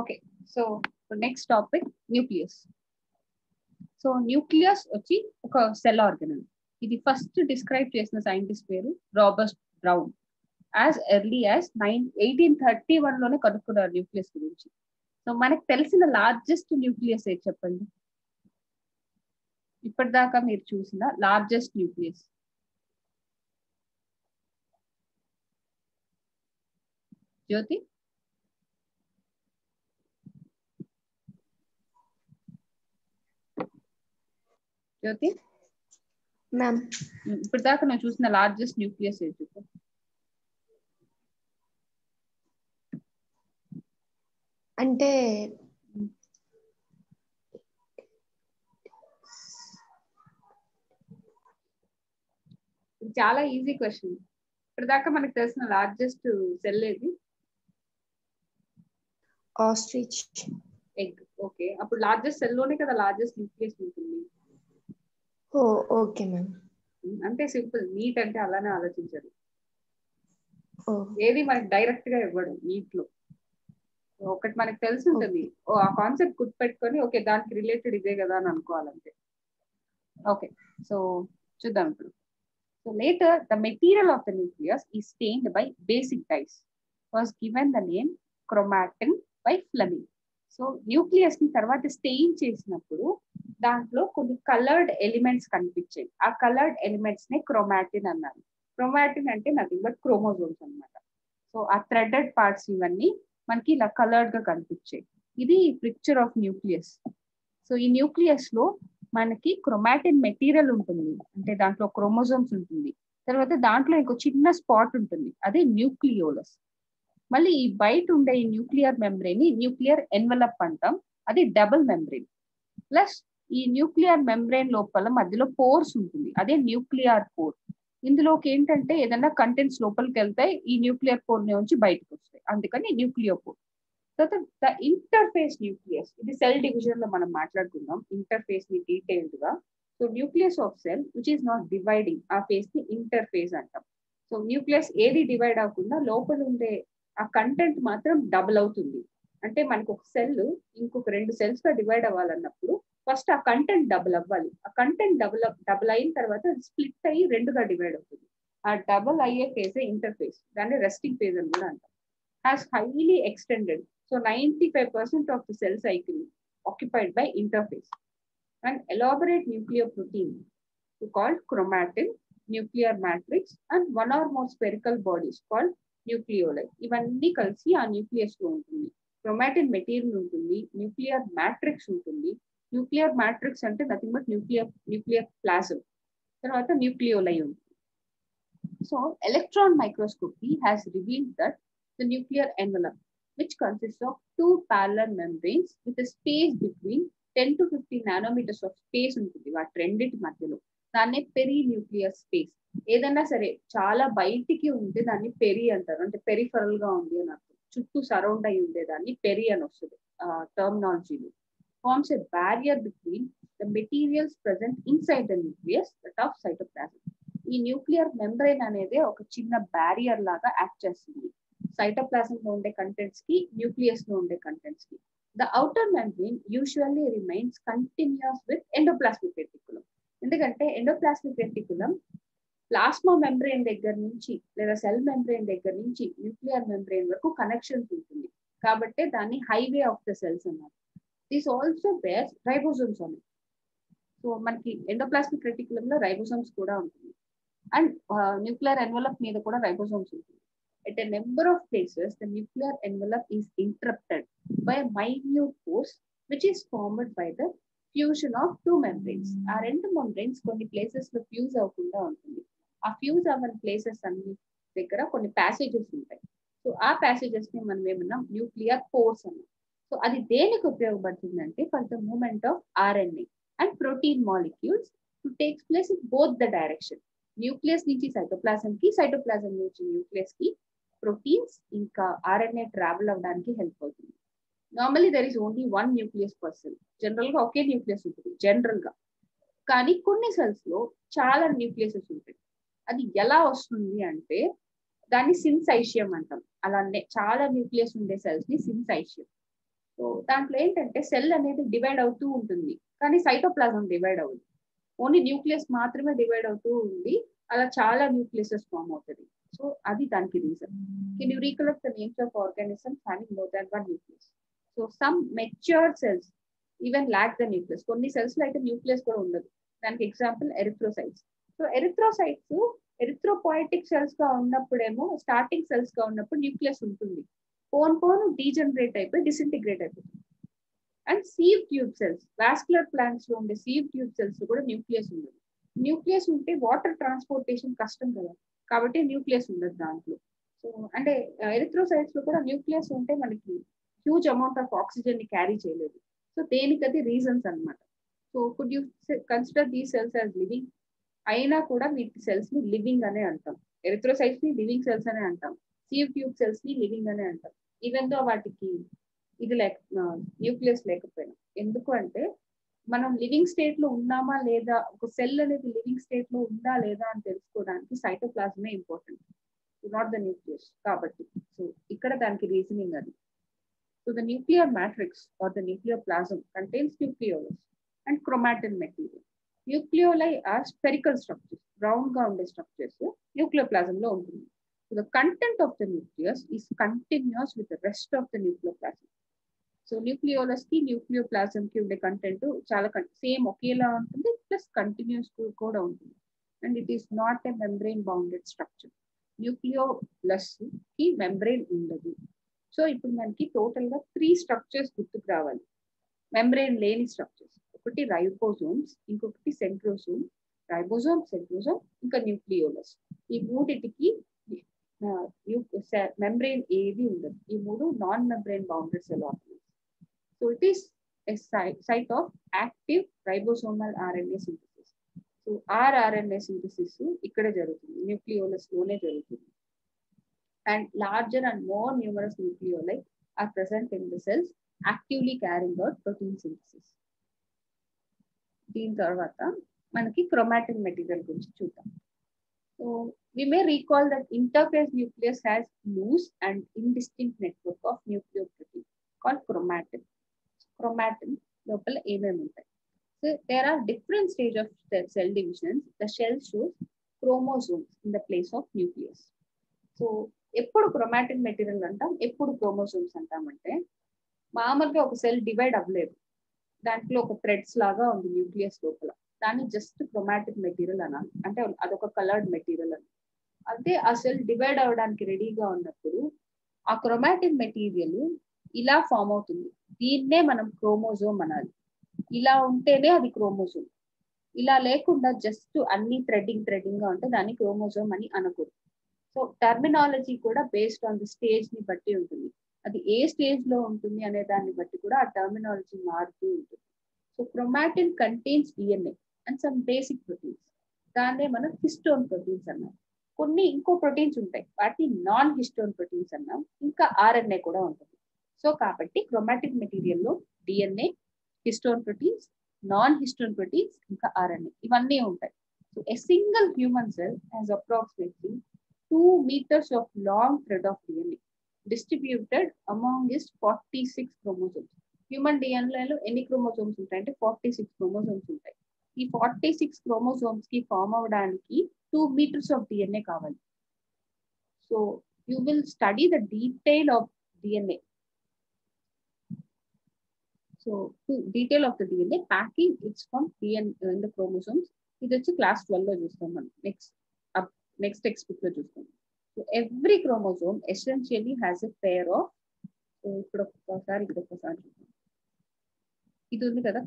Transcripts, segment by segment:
Okay so next topic nucleus so nucleus వచ్చి ఒక cell organelle ఇది ఫస్ట్ డిస్క్రైబ్ చేసిన సైంటిస్ట్ పేరు Robert Brown as early as nine eighteen thirty వన్లోనే కనుక్కున్నారు nucleus గురించి. సో మనకు తెలిసిన లార్జెస్ట్ న్యూక్లియస్ ఏది చెప్పండి? ఇప్పటిదాకా మీరు చూసిన largest nucleus Jyoti? Jyoti ma'am ఇప్పటిదాకా నువ్వు చూసిన లార్జెస్ట్ న్యూక్లియస్ ఏది చెప్పు? అంటే ఇది చాలా ఈజీ క్వశ్చన్ ఇప్పటిదాకా మనకు తెలిసిన లార్జెస్ట్ సెల్ ఏది? ఆస్ట్రిచ్ ఎగ్ ఓకే అప్పుడు లార్జెస్ట్ సెల్లోనే కదా లార్జెస్ట్ న్యూక్లియస్ ఉంటుంది. Oh okay ma'am. అంతే సింపుల్ నీట్ అంటే అలానే ఆలోచించారు. ఏది మనకి డైరెక్ట్గా ఇవ్వడు నీట్లో ఒకటి మనకి తెలిసి ఉంటుంది ఓ ఆ కాన్సెప్ట్ గుర్తుపెట్టుకొని ఓకే దానికి రిలేటెడ్ ఇదే కదా అని అనుకోవాలంటే ఓకే సో చూద్దాం ఇప్పుడు. So later the material of the nucleus is stained by basic dyes was given the name chromatin by Flemming so న్యూక్లియస్ని తర్వాత స్టెయిన్ చేసినప్పుడు దాంట్లో కొన్ని కలర్డ్ ఎలిమెంట్స్ కనిపించాయి ఆ కలర్డ్ ఎలిమెంట్స్ నే క్రోమాటిన్ అన్నారు. క్రోమాటిన్ అంటే నథింగ్ బట్ క్రోమోజోమ్స్ అనమాట సో ఆ థ్రెడెడ్ పార్ట్స్ ఇవన్నీ మనకి ఇలా కలర్డ్గా కనిపించాయి ఇది పిక్చర్ ఆఫ్ న్యూక్లియస్ సో ఈ న్యూక్లియస్లో మనకి క్రొమాటిన్ మెటీరియల్ ఉంటుంది. అంటే దాంట్లో క్రోమోజోమ్స్ ఉంటుంది. తర్వాత దాంట్లో ఇంకో చిన్న స్పాట్ ఉంటుంది. అదే న్యూక్లియోలస్ మళ్ళీ ఈ బయట ఉండే ఈ న్యూక్లియర్ మెంబ్రెయిన్ న్యూక్లియర్ ఎన్వలప్ అంటాం. అది డబుల్ మెంబ్రెయిన్ ప్లస్ ఈ న్యూక్లియర్ మెంబ్రెయిన్ లోపల మధ్యలో పోర్స్ ఉంటుంది. అదే న్యూక్లియర్ పోర్. ఇందులోకి ఏంటంటే ఏదైనా కంటెంట్స్ లోపలికి వెళ్తాయి ఈ న్యూక్లియర్ పోర్ నుంచి బయటకు వస్తాయి. అందుకని న్యూక్లియర్ పోర్. తర్వాత ద ఇంటర్ఫేస్ న్యూక్లియస్ ఇది సెల్ డివిజన్లో మనం మాట్లాడుకుందాం. ఇంటర్ఫేస్ని డీటెయిల్డ్గా. So nucleus of cell which is not dividing ఆ ఫేస్ని ఇంటర్ఫేస్ అంటాం. సో న్యూక్లియస్ ఏది డివైడ్ అవ్వకుండా లోపల ఉండే ఆ కంటెంట్ మాత్రం డబుల్ అవుతుంది. అంటే మనకు ఒక సెల్ ఇంకొక రెండు సెల్స్గా డివైడ్ అవ్వాలన్నప్పుడు ఫస్ట్ ఆ కంటెంట్ డబుల్ అవ్వాలి. ఆ కంటెంట్ డబుల్ డబుల్ అయిన తర్వాత స్ప్లిట్ అయ్యి రెండుగా డివైడ్ అవుతుంది. ఆ డబుల్ అయ్యే ఫేజ్ ఇంటర్ఫేస్ దాన్ని రెస్టింగ్ ఫేజ్ అని కూడా అంటాం. Has highly extended so ninety five percent of the cell cycle occupied by interphase and elaborate nuclear protein called chromatin, nuclear matrix, and one or more spherical bodies called nucleoli ఇవన్నీ కలిసి ఆ న్యూక్లియస్లో ఉంటుంది. Chromatin material ఉంటుంది. Nuclear matrix ఉంటుంది. Nuclear matrix అంటే nothing but nuclear nuclear plasm తర్వాత nucleoli ఉంది so electron microscopy has revealed that the nuclear envelope which consist of two parallel membranes with space between ten to fifteen nanometers of space ఉంటుంది. వాటి రెండింటి మధ్యలో. దాన్నే peri nuclear space ఏదన్నా సరే చాలా బయటికి ఉంటే దాన్ని పెరి అంటారు. అంటే పెరిఫరల్గా ఉంది అని అర్థం. చుట్టూ సరౌండ్ అయి ఉండేదాన్ని పెరి అని వస్తుంది. టర్మినాలజీలో forms a barrier between the materials present inside the nucleus that of cytoplasm. ఈ న్యూక్లియర్ మెంబ్రెయిన్ అనేది ఒక చిన్న బ్యారియర్ లాగా యాక్ట్ చేస్తుంది. సైటోప్లాజం లో ఉండే కంటెంట్స్కి న్యూక్లియస్లో ఉండే కంటెంట్స్కి. The outer membrane usually remains continuous with endoplasmic reticulum ఎందుకంటే ఎండోప్లాస్మిక్ రెటికులం ప్లాస్మా మెంబ్రెయిన్ దగ్గర నుంచి లేదా సెల్ మెంబ్రెయిన్ దగ్గర నుంచి న్యూక్లియర్ మెంబ్రెయిన్ వరకు కనెక్షన్స్ ఉంటుంది. కాబట్టి దాన్ని హైవే ఆఫ్ ద సెల్స్ అన్నారు. దిస్ ఆల్సో బేర్స్ రైబోజోమ్స్ అని సో మనకి ఎండోప్లాస్మిక్ రెటికులం లో రైబోజోమ్స్ కూడా ఉంటుంది అండ్ న్యూక్లియర్ ఎన్వలప్ మీద కూడా రైబోజోమ్స్ ఉంటుంది at a number of places the nuclear envelope is interrupted by minute pores which is formed by the fusion of two membranes ఆ రెండు మెంబ్రెయిన్స్ కొన్ని ప్లేసెస్లో ఫ్యూజ్ అవ్వకుండా ఉంటుంది. ఆ ఫ్యూజ్ అవ్వని ప్లేసెస్ అన్ని దగ్గర కొన్ని ప్యాసేజెస్ ఉంటాయి. సో ఆ ప్యాసేజెస్ని మనం ఏమన్నా? న్యూక్లియర్ పోర్స్ అన్నాం. సో అది దేనికి ఉపయోగపడుతుంది అంటే for the movement of RNA and protein molecules to takes place in both the direction nucleus నుంచి సైటోప్లాజం కి సైటోప్లాజం నుంచి న్యూక్లియస్కి ప్రోటీన్స్ ఇంకా ఆర్ఎన్ఏ ట్రావెల్ అవ్వడానికి హెల్ప్ అవుతుంది. Normally there is only one nucleus person జనరల్గా ఒకే న్యూక్లియస్ ఉంటుంది జనరల్గా కానీ కొన్ని సెల్స్లో చాలా న్యూక్లియసెస్ ఉంటాయి. అది ఎలా వస్తుంది అంటే దాన్ని సిన్సైషియం అంటాం. అలానే చాలా న్యూక్లియస్ ఉండే సెల్స్ని సిన్సైషియం సో దాంట్లో ఏంటంటే సెల్ అనేది డివైడ్ అవుతూ ఉంటుంది. కానీ సైటోప్లాజం డివైడ్ అవ్వదు. ఓన్లీ న్యూక్లియస్ మాత్రమే డివైడ్ అవుతూ ఉంది అలా చాలా న్యూక్లియసెస్ ఫామ్ అవుతుంది. సో అది దానికి reason. Can you recollect the names of organisms having more than one nucleus so some mature cells even lack the nucleus కొన్ని సెల్స్లో అయితే న్యూక్లియస్ కూడా ఉండదు. దానికి example erythrocytes so erythrocytes erythropoietic సెల్స్గా ఉన్నప్పుడేమో స్టార్టింగ్ సెల్స్గా ఉన్నప్పుడు న్యూక్లియస్ ఉంటుంది. పోన్ పోన్ డీజనరేట్ అయిపోయి డిసింటిగ్రేట్ అయిపోతుంది. And sieve tube cells vascular ప్లాంట్స్లో ఉండే సీవ్ ట్యూబ్ సెల్స్ కూడా న్యూక్లియస్ ఉండదు. న్యూక్లియస్ ఉంటే వాటర్ ట్రాన్స్పోర్టేషన్ కష్టం కదా. కాబట్టి న్యూక్లియస్ ఉండదు దాంట్లో. సో అంటే uh, ఎరిథ్రోసైట్స్లో కూడా న్యూక్లియస్ ఉంటే మనకి హ్యూజ్ అమౌంట్ ఆఫ్ ఆక్సిజన్ని క్యారీ చేయలేదు. సో దేనికది రీజన్స్ అనమాట so could you consider the cells as living అయినా కూడా వీటి సెల్స్ని లివింగ్ అనే అంటాం. ఎరిథ్రోసైట్స్ని లివింగ్ సెల్స్ అనే అంటాం. సీవ్ ట్యూబ్ సెల్స్ని లివింగ్ అనే అంటాం ఈవెన్ దో వాటికి ఇది లేక న్యూక్లియస్ లేకపోయినా. ఎందుకు అంటే మనం లివింగ్ స్టేట్లో ఉన్నామా లేదా ఒక సెల్ అనేది లివింగ్ స్టేట్లో ఉందా లేదా అని తెలుసుకోవడానికి సైటోప్లాజమే ఇంపార్టెంట్ నాట్ ద న్యూక్లియస్ కాబట్టి. సో ఇక్కడ దానికి రీజనింగ్ అది. So the nuclear matrix or the nuclear plasm contains nucleolus and chromatin material nucleoli are spherical structures రౌండ్గా ఉండే స్ట్రక్చర్స్ న్యూక్లియర్లో ఉంటుంది. So the content of the nucleus is continuous with the rest of the nuclear so న్యూక్లియోలస్కి nucleoplasm కి ఉండే content చాలా same ఒకేలా ఉంటుంది plus continuous కూడా ఉంటుంది. And it is not a membrane bounded structure న్యూక్లియోలస్కి membrane ఉండదు. సో ఇప్పుడు మనకి టోటల్గా త్రీ స్ట్రక్చర్స్ గుర్తుకు రావాలి. మెంబ్రెయిన్ లేని స్ట్రక్చర్స్ ఒకటి రైబోజోమ్స్ ఇంకొకటి సెంట్రోజోమ్ రైబోజోమ్ సెంట్రోజోమ్ ఇంకా న్యూక్లియోలస్ ఈ మూడిటికి మెంబ్రెయిన్ ఏది ఉండదు. ఈ మూడు non membrane bounded cell organise so it is a site of active ribosomal RNA synthesis so rRNA synthesis ఇక్కడే జరుగుతుంది. న్యూక్లియోలస్లోనే జరుగుతుంది. And larger and more numerous nucleoli are present in the cells actively carrying out protein synthesis దీని తర్వాత మనకి chromatin material గురించి చూద్దాం. So we may recall that interface nucleus has loose and indistinct network of nucleoprotein called chromatin. Chromatin లోపల ఏమేమి ఉంటాయి? So there are different stage of cell divisions the cell shows chromosomes in the place of nucleus so ఎప్పుడు chromatin material అంటాం? ఎప్పుడు chromosomes అంటామంటే మామూలుగా ఒక cell divide అవ్వలేదు. దాంట్లో ఒక థ్రెడ్స్ లాగా ఉంది న్యూక్లియస్ లోపల. దాన్ని జస్ట్ క్రొమాటిక్ మెటీరియల్ అనాలి. అంటే అదొక కలర్డ్ మెటీరియల్ అని. అంటే ఆ సెల్ డివైడ్ అవ్వడానికి రెడీగా ఉన్నప్పుడు ఆ క్రొమాటిక్ మెటీరియల్ ఇలా ఫామ్ అవుతుంది. దీన్నే మనం క్రోమోజోమ్ అనాలి. ఇలా ఉంటేనే అది క్రోమోజోమ్ ఇలా లేకుండా జస్ట్ అన్ని థ్రెడ్డింగ్ థ్రెడ్డింగ్గా ఉంటే దాన్ని క్రోమోజోమ్ అని అనకూడదు. సో టర్మినాలజీ కూడా బేస్డ్ ఆన్ ది స్టేజ్ని బట్టి ఉంటుంది. అది ఏ స్టేజ్లో ఉంటుంది అనే దాన్ని బట్టి కూడా ఆ టర్మినాలజీ మారుతూ ఉంటుంది. So chromatin contains DNA and some basic proteins దాన్నే మనం హిస్టోన్ ప్రోటీన్స్ అన్నాం. కొన్ని ఇంకో ప్రోటీన్స్ ఉంటాయి. వాటిని నాన్ హిస్టోన్ ప్రోటీన్స్ అన్నాం. ఇంకా ఆర్ఎన్ఏ కూడా ఉంటుంది. సో కాబట్టి chromatic మెటీరియల్లో DNA histone proteins non histone proteins ఇంకా ఆర్ఎన్ఏ ఇవన్నీ ఉంటాయి. So a single human cell has approximately two metres of long thread of DNA distributed among is forty six chromosomes human డిఎన్ఏలో ఎన్ని chromosomes ఉంటాయి అంటే forty six chromosomes ఉంటాయి. ఈ forty six క్రోమోజోమ్స్కి form అవడానికి టూ మీటర్స్ ఆఫ్ డిఎన్ఏ కావాలి. So you will study the detail of DNA so detail of the DNA packing it's from DNA in the chromosomes ఇది వచ్చి class ట్వెల్వ్లో చూస్తాం మనం. Next next text బుక్లో చూస్తాం. So every chromosome essentially has a pair of so ఇప్పుడు ఒక్కసారి ఇక్కడ ఒక్కసారి చూద్దాం. ఇది ఉంది కదా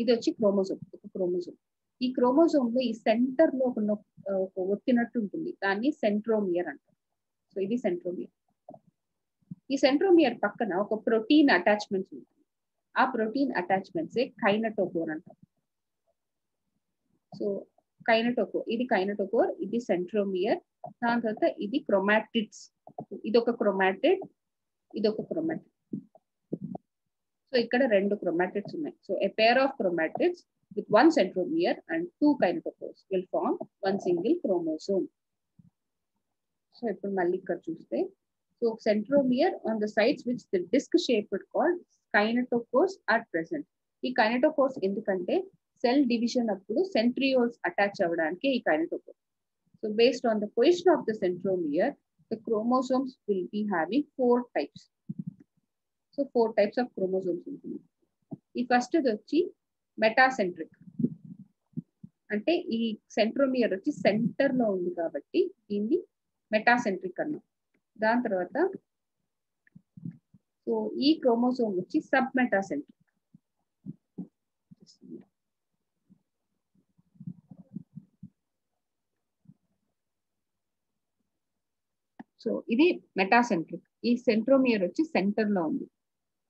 ఇది వచ్చి క్రోమోజోమ్ ఒక క్రోమోజోమ్. ఈ క్రోమోజోమ్లో ఈ సెంటర్లో ఒక ఒక ఒత్తినట్టు ఉంటుంది. దాన్ని సెంట్రోమియర్ అంటారు. సో ఇది సెంట్రోమియర్. ఈ సెంట్రోమియర్ పక్కన ఒక ప్రోటీన్ అటాచ్మెంట్స్ ఉంటుంది ఆ ప్రోటీన్ అటాచ్మెంట్స్ కైనటోకోర్ అంటారు. సో కైనటోకోర్ ఇది కైనటోకోర్ ఇది సెంట్రోమియర్ దాని తర్వాత ఇది క్రొమాటిడ్స్. ఇది ఒక క్రొమాటిడ్ ఇది ఒక క్రొమాటిడ్. సో ఇక్కడ రెండు క్రొమాటిడ్స్ ఉన్నాయి. So a pair of chromatids with one centromere and two kinetochores will form one single chromosome so ఇప్పుడు మళ్ళీ ఇక్కడ చూస్తే so centromere on the sides which the disc shaped called kinetochores are present ఈ kinetochores ఎందుకంటే cell division అప్పుడు centrioles attach అవ్వడానికి ఈ kinetochores so based on the position of the centromere the chromosomes will be having four types so four types of chromosomes ఉంటుంది. ఈ first వచ్చి metacentric అంటే ఈ సెంట్రోమియర్ వచ్చి సెంటర్లో ఉంది కాబట్టి దీన్ని మెటాసెంట్రిక్ అన్నాం. దాని తర్వాత సో ఈ క్రోమోజోమ్ వచ్చి సబ్ మెటాసెంట్రిక్ సో ఇది మెటాసెంట్రిక్ ఈ సెంట్రోమియర్ వచ్చి సెంటర్లో ఉంది.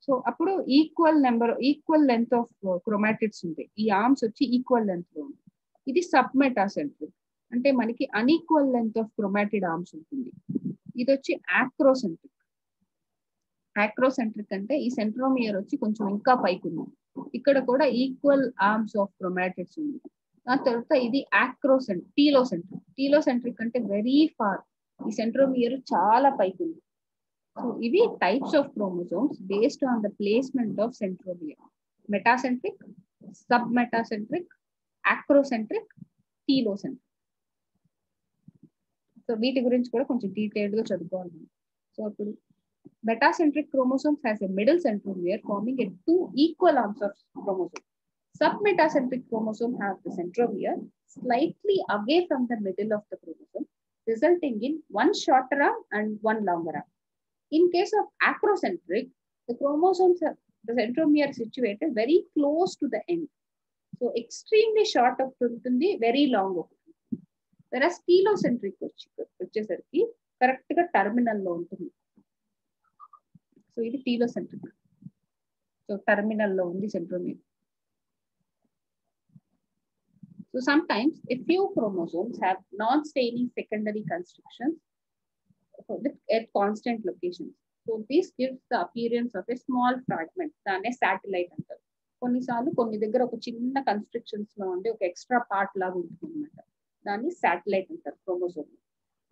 సో అప్పుడు equal number equal length of chromatids ఉంటాయి ఈ ఆర్మ్స్ వచ్చి ఈక్వల్ లెంత్లో ఉంది ఇది సబ్ మెటాసెంట్రిక్ అంటే మనకి unequal length of chromatid arms ఉంటుంది. ఇది వచ్చి ఆక్రోసెంట్రిక్ ఆక్రోసెంట్రిక్ అంటే ఈ సెంట్రోమియర్ వచ్చి కొంచెం ఇంకా పైకి ఉంది. ఇక్కడ కూడా ఈక్వల్ ఆర్మ్స్ ఆఫ్ క్రోమాటిడ్స్ ఉంది. దాని తర్వాత ఇది ఆక్రోసెంట్ టీలోసెంట్రిక్ టీలోసెంట్రిక్ అంటే వెరీ ఫార్ ఈ సెంట్రోమియర్ చాలా పైకి ఉంది. సో ఇవి types of chromosomes based on the placement of centromere metacentric sub metacentric acrocentric telocentric so వీటి గురించి కూడా కొంచెం డీటెయిల్డ్గా చదువుకోవాలి సో ఇప్పుడు metacentric chromosomes has a middle centromere forming a two equal arms of chromosome. Submetacentric chromosome have the centromere slightly away from the middle of the chromosome, resulting in one shorter arm and one longer arm. In case of acrocentric, the chromosomes are the centromere situated very close to the end. So extremely short of ఉంటుంది very long ఉంటుంది వెరస్ టీలోసెంట్రిక్ వచ్చి వచ్చేసరికి correct గా terminal లో ఉంటుంది so ఇది టీలో centric so terminal లో ఉంది centromere so sometimes a few chromosomes have non staining secondary constructions with at constant locations so this gives the appearance of a small fragment దాన్నే శాటిలైట్ అంటారు. కొన్నిసార్లు కొన్ని దగ్గర ఒక చిన్న కన్స్ట్రక్షన్స్లో ఉండే ఒక ఎక్స్ట్రా పార్ట్ లాగా ఉంటుంది అనమాట దాన్ని శాటిలైట్ అంటారు క్రోమోజోమ్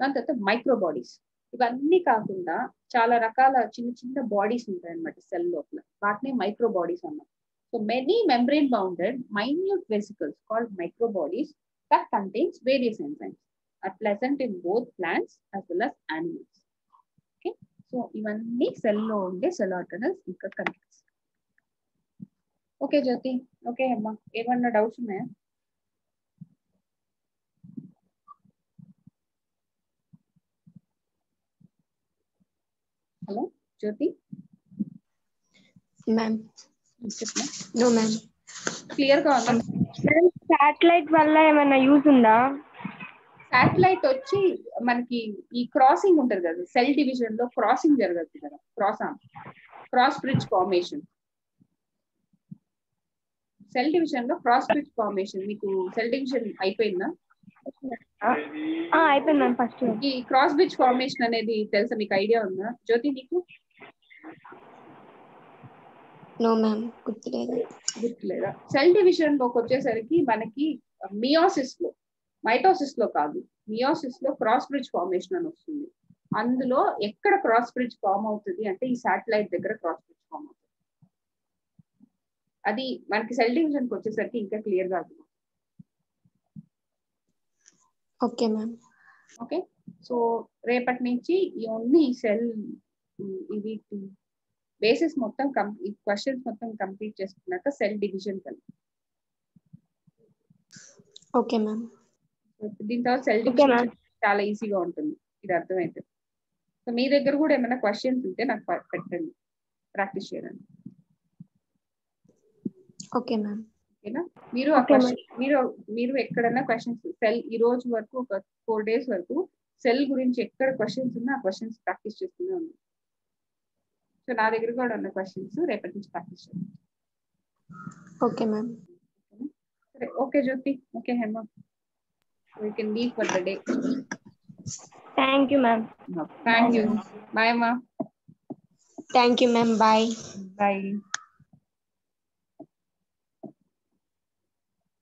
దాని తర్వాత మైక్రో బాడీస్ ఇవన్నీ కాకుండా చాలా రకాల చిన్న చిన్న బాడీస్ ఉంటాయి అనమాట సెల్ లోపల. వాటిని మైక్రో బాడీస్ అన్నాం. So many membrane bounded minute vesicles called micro bodies that contains various enzymes are present in both plants as well as animals okay so ఇవన్నీ సెల్లో ఉండే సెల్ ఆర్గనల్స్ ఇంకా కనిపిస్తాయి ఓకే జ్యోతి ఓకే అమ్మా. ఏమన్నా డౌట్స్ ఉన్నాయా? Hello జ్యోతి ma'am చెప్పమా no ma'am క్లియర్గా ఉందా? మేడం శాటిలైట్ వల్ల ఏమైనా యూజ్ ఉందా? శాటిలైట్ వచ్చి మనకి ఈ క్రాసింగ్ ఉంటది కదా సెల్ డివిజన్లో క్రాసింగ్ జరగదు కదా cross cross bridge formation cell డివిజన్లో క్రాస్ బ్రిడ్జ్ ఫార్మేషన్ మీకు సెల్ డివిజన్ అయిపోయిందా? ఆ, అయిపోయింది మ్యామ్ ఫస్ట్ ఈ క్రాస్ బ్రిడ్జ్ ఫార్మేషన్ అనేది తెలుసా మీకు ఐడియా ఉందా? జ్యోతి నీకు? నో మ్యామ్ గుర్తులేదు. గుర్తులేదా? సెల్ డివిజన్లోకి వచ్చేసరికి మనకి మియోసిస్లో మైటోసిస్లో కాదు మియోసిస్లో క్రాస్ బ్రిడ్జ్ ఫార్మేషన్ అని వస్తుంది. అందులో ఎక్కడ క్రాస్ బ్రిడ్జ్ ఫామ్ అవుతుంది అంటే ఈ శాటిలైట్ దగ్గర క్రాస్ బ్రిడ్జ్ ఫామ్ అవుతుంది. అది మనకి సెల్ డివిజన్కి వచ్చేసరికి ఇంకా క్లియర్గా ఓకే మ్యామ్. ఓకే? సో రేపటి నుంచి ఈ ఓన్లీ సెల్ ఇది బేసిస్ మొత్తం ఈ క్వశ్చన్స్ మొత్తం కంప్లీట్ చేసుకున్నాక సెల్ డివిజన్ కలిపి ఓకే మ్యామ్. దీని తర్వాత సెల్ డివిజన్. చాలా ఈజీగా ఉంటుంది. ఇది అర్థమైతే. సో మీ దగ్గర కూడా ఏమైనా క్వశ్చన్స్ ఉంటే నాకు పెట్టండి. ప్రాక్టీస్ చేయడానికి ఓకే మ్యామ్ ఓకేనా? మీరు మీరు మీరు ఎక్కడన్నా క్వశ్చన్స్ సెల్ ఈ రోజు వరకు ఒక ఫోర్ డేస్ వరకు సెల్ గురించి ఎక్కడ క్వశ్చన్స్ ఉన్నా ఆ క్వశ్చన్స్ ప్రాక్టీస్ చేస్తూనే ఉంది సో నా దగ్గర కూడా ఉన్న క్వశ్చన్స్ రేపటి నుంచి ప్రాక్టీస్ చేయండి. ఓకే మ్యామ్ సరే okay Jyoti. Okay Hema. we can leave for the day. Thank you, ma'am. Thank you. Bye, ma'am. Thank you, ma'am. Bye. Bye.